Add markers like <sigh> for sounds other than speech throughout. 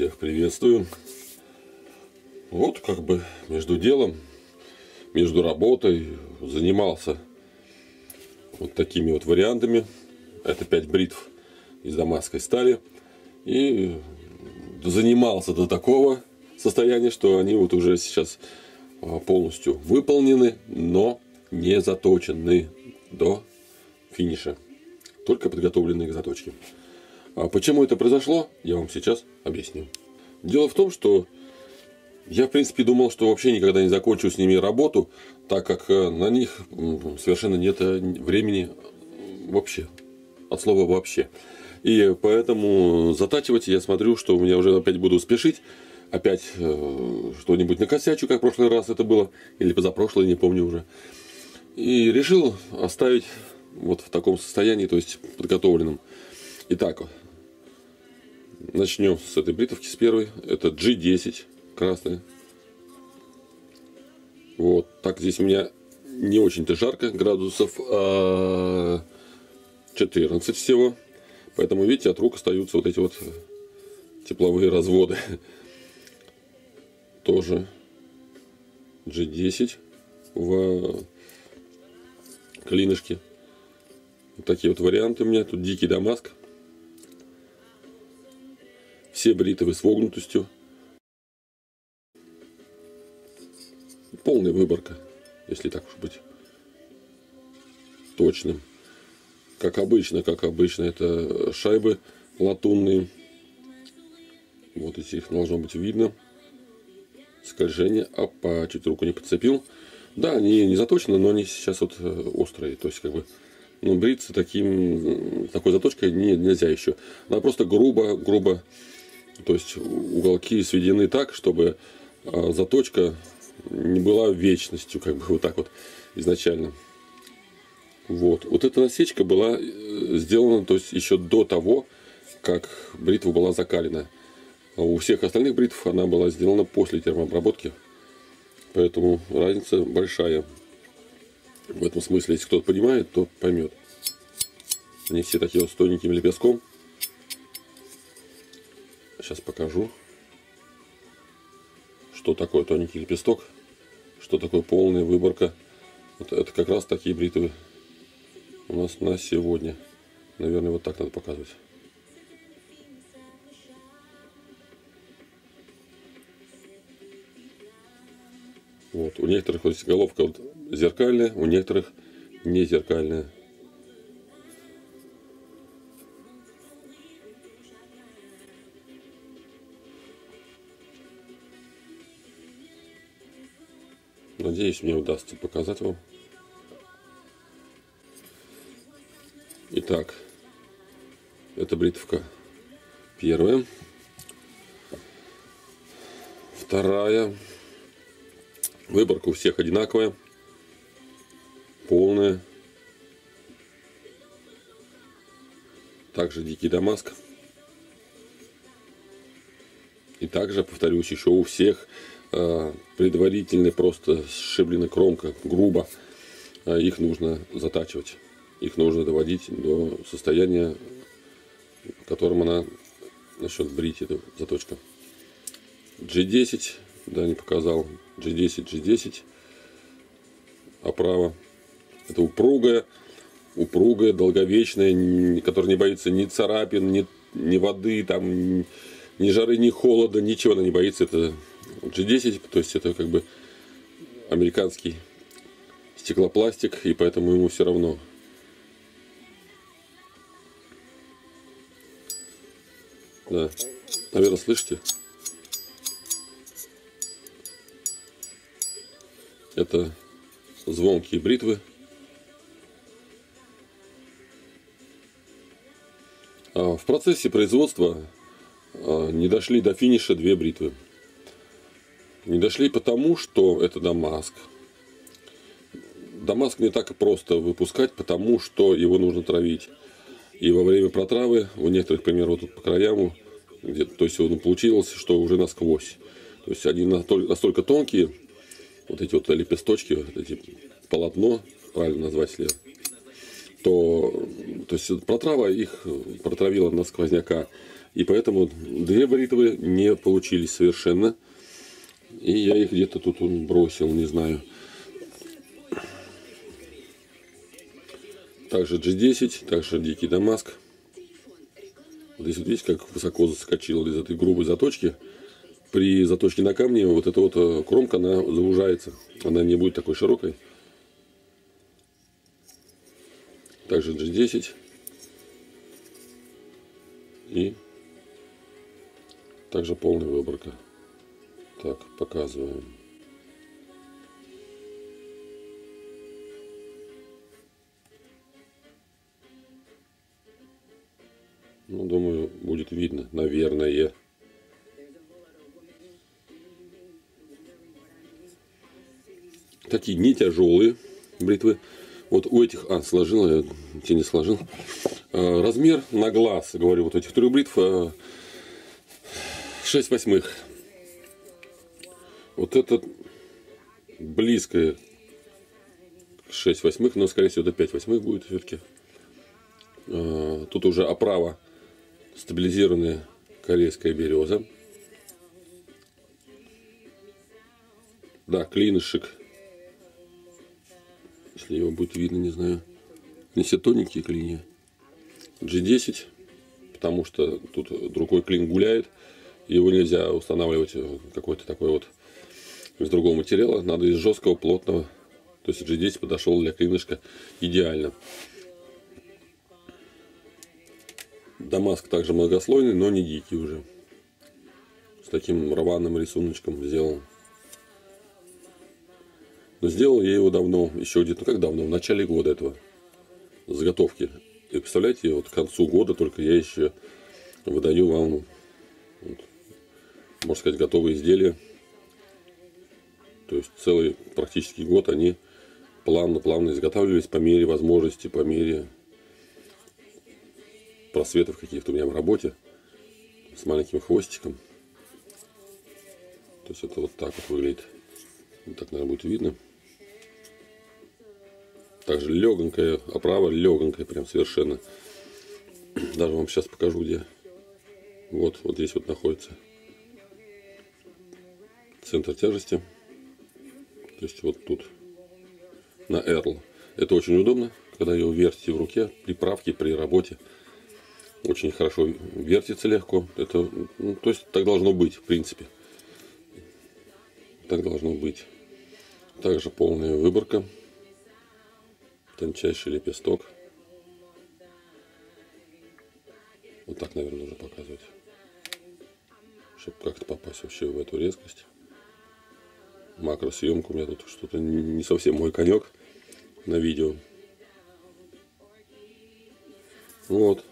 Всех приветствую. Вот как бы между делом, между работой занимался вот такими вот вариантами. Это 5 бритв из дамасской стали. И занимался до такого состояния, что они вот уже сейчас а, полностью выполнены, но не заточены до финиша. Только подготовленные к заточке. А почему это произошло, я вам сейчас объясню. Дело в том, что я, в принципе, думал, что вообще никогда не закончу с ними работу, так как э, на них совершенно нет э, времени вообще. От слова вообще. И поэтому затачивать я смотрю, что у меня уже опять буду спешить. Опять э, что-нибудь накосячу, как в прошлый раз это было. Или позапрошлый, не помню уже. И решил оставить вот в таком состоянии, то есть подготовленном. Итак, начнем с этой бритовки, с первой. Это G10, красная. Вот, так здесь у меня не очень-то жарко, градусов а 14 всего. Поэтому, видите, от рук остаются вот эти вот тепловые разводы. <laughs> Тоже G10 в клинышке. Такие вот варианты у меня. Тут дикий дамаск. Все бритвы с вогнутостью. Полная выборка, если так уж быть точным. Как обычно, как обычно, это шайбы латунные. Вот эти их должно быть видно. Скольжение. Опа, чуть руку не подцепил. Да, они не заточены, но они сейчас вот э, острые. То есть, как бы, ну, бриться таким, такой заточкой не, нельзя еще. Надо просто грубо, грубо то есть уголки сведены так, чтобы а, заточка не была вечностью, как бы вот так вот изначально. Вот. Вот эта насечка была э, сделана, то есть еще до того, как бритва была закалена. А у всех остальных бритв она была сделана после термообработки. Поэтому разница большая. В этом смысле, если кто-то понимает, то поймет. Они все такие вот с тоненьким лепестком. Сейчас покажу, что такое тоненький лепесток, что такое полная выборка. Вот это как раз такие бритвы у нас на сегодня. Наверное, вот так надо показывать. Вот. У некоторых вот головка вот зеркальная, у некоторых не зеркальная. Надеюсь, мне удастся показать вам. Итак, это бритвка первая. Вторая. Выборка у всех одинаковая. Полная. Также дикий дамаск. И также, повторюсь, еще у всех предварительно просто сшиблена кромка, грубо. А их нужно затачивать. Их нужно доводить до состояния, в котором она начнет брить, эта заточка. G10, да, не показал. G10, G10. Оправа. Это упругая, упругая, долговечная, которая не боится ни царапин, ни, ни воды, там, ни жары, ни холода, ничего она не боится. Это G10, то есть это как бы американский стеклопластик, и поэтому ему все равно. Да, наверное, слышите? Это звонкие бритвы. А в процессе производства не дошли до финиша две бритвы. Не дошли потому, что это Дамаск. Дамаск не так просто выпускать, потому что его нужно травить. И во время протравы, у некоторых, к вот тут по краям, где, то есть он получилось, что уже насквозь. То есть они настолько тонкие, вот эти вот лепесточки, вот эти полотно, правильно назвать если то, то есть протрава их протравила на сквозняка. И поэтому две бритвы не получились совершенно. И я их где-то тут бросил, не знаю. Также G10, также Дикий Дамаск. Вот здесь вот видите, как высоко заскочил из этой грубой заточки. При заточке на камне вот эта вот э, кромка, она заужается. Она не будет такой широкой. Также G10. И также полная выборка. Так, показываем. Ну, думаю, будет видно, наверное. Такие не тяжелые бритвы. Вот у этих, а, сложил, я те не сложил. А, размер на глаз, говорю, вот этих трех бритв 6 а, восьмых. Вот это близкое к 6 восьмых, но скорее всего это 5 восьмых будет все-таки. А, тут уже оправа стабилизированная корейская береза. Да, клинышек. Если его будет видно, не знаю. Не все тоненькие клинья. G10, потому что тут другой клин гуляет. Его нельзя устанавливать какой-то такой вот из другого материала. Надо из жесткого, плотного. То есть G10 подошел для клинышка идеально. Дамаск также многослойный, но не дикий уже. С таким рваным рисуночком сделан. Но сделал я его давно, еще где-то, ну как давно, в начале года этого заготовки. И представляете, вот к концу года только я еще выдаю вам, вот, можно сказать, готовые изделия. То есть целый практически год они плавно-плавно изготавливались по мере возможности, по мере просветов каких-то у меня в работе с маленьким хвостиком. То есть это вот так вот выглядит. Вот так, наверное, будет видно. Также легонькая оправа, легонькая прям совершенно. <clears throat> Даже вам сейчас покажу, где. Вот, вот здесь вот находится центр тяжести. То есть вот тут на Эрл. Это очень удобно, когда ее вертите в руке при правке, при работе очень хорошо вертится легко. Это, ну, то есть так должно быть, в принципе. Так должно быть. Также полная выборка. Тончайший лепесток. Вот так, наверное, нужно показывать. Чтобы как-то попасть вообще в эту резкость. Макросъемка у меня тут что-то не совсем мой конек на видео. Вот.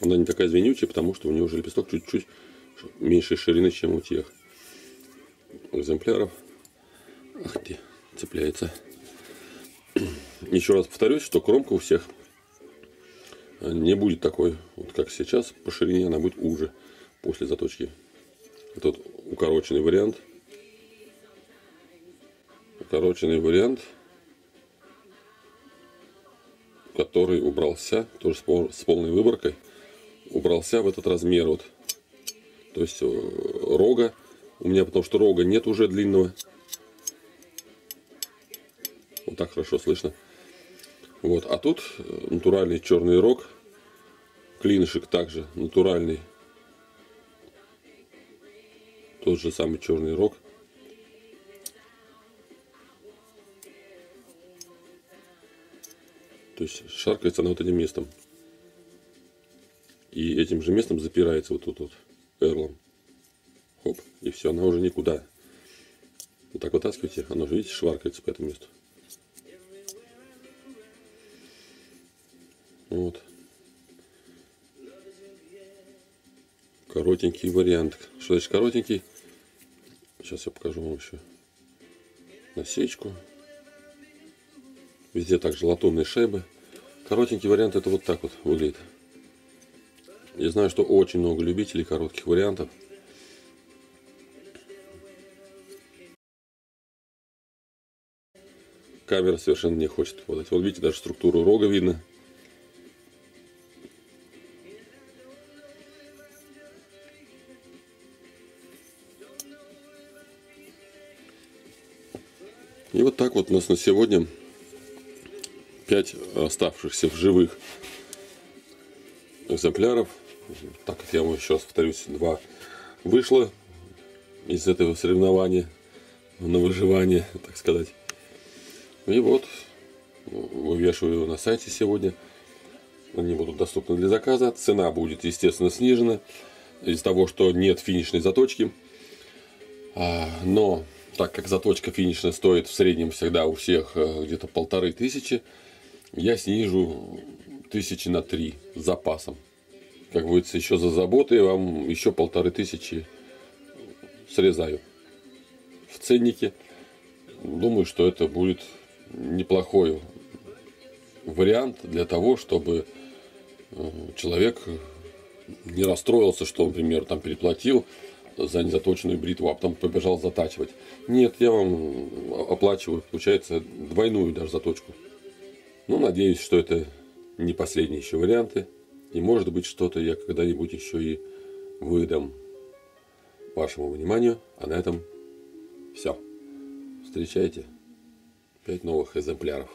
Она не такая звенючая, потому что у нее уже лепесток чуть-чуть меньшей ширины, чем у тех экземпляров. Ах ты, цепляется. Еще раз повторюсь, что кромка у всех не будет такой, вот как сейчас, по ширине она будет уже после заточки. Это укороченный вариант. Укороченный вариант, который убрался тоже с полной выборкой убрался в этот размер вот. То есть э, рога. У меня потому что рога нет уже длинного. Вот так хорошо слышно. Вот. А тут э, натуральный черный рог. Клинышек также натуральный. Тот же самый черный рог. То есть шаркается она вот этим местом. И этим же местом запирается вот тут вот эрлом. Хоп, и все, она уже никуда. Вот так вытаскиваете, оно же, видите, шваркается по этому месту. Вот. Коротенький вариант. Что значит коротенький? Сейчас я покажу вам еще насечку. Везде также латунные шайбы. Коротенький вариант это вот так вот выглядит. Я знаю, что очень много любителей коротких вариантов. Камера совершенно не хочет подать. Вот видите, даже структуру рога видно. И вот так вот у нас на сегодня 5 оставшихся в живых экземпляров. Так как я вам еще раз повторюсь, два вышло из этого соревнования на выживание, так сказать. И вот вывешиваю его на сайте сегодня. Они будут доступны для заказа. Цена будет, естественно, снижена из-за того, что нет финишной заточки. А, но так как заточка финишная стоит в среднем всегда у всех э, где-то полторы тысячи, я снижу тысячи на три с запасом. Как говорится, еще за заботой вам еще полторы тысячи срезаю в ценнике. Думаю, что это будет неплохой вариант для того, чтобы э, человек не расстроился, что, например, там переплатил за незаточенную бритву, а потом побежал затачивать. Нет, я вам оплачиваю, получается, двойную даже заточку. Ну, надеюсь, что это не последние еще варианты. И может быть что-то я когда-нибудь еще и выдам вашему вниманию. А на этом все. Встречайте 5 новых экземпляров.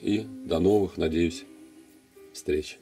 И до новых, надеюсь, встреч.